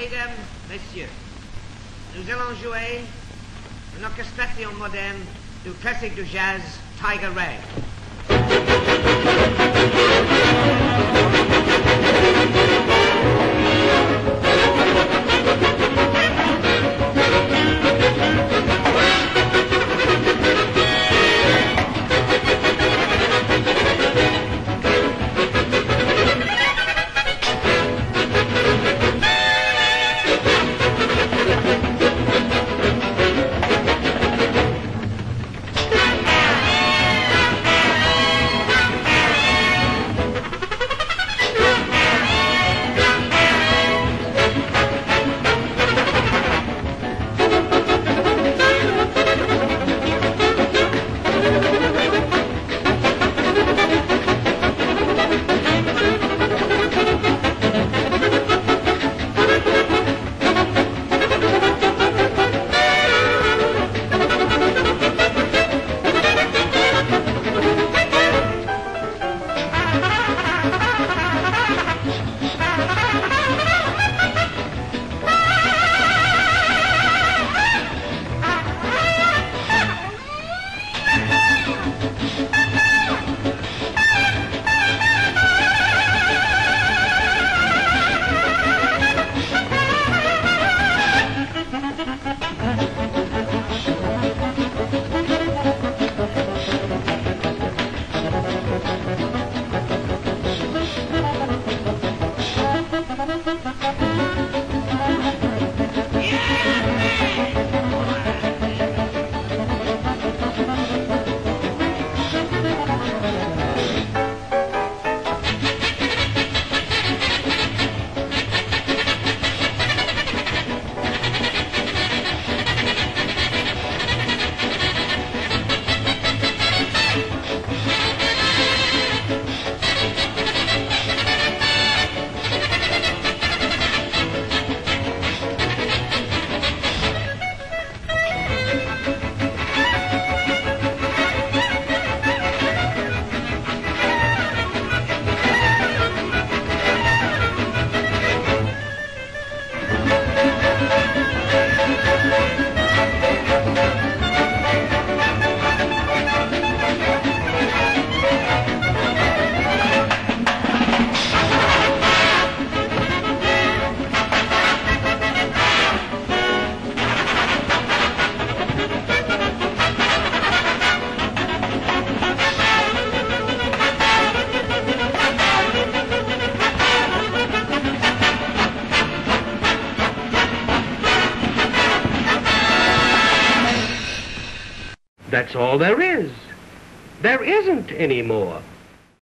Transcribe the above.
Mesdames, Messieurs, nous allons jouer une orchestration moderne du classique du jazz Tiger Ray. That's all there is. There isn't any more.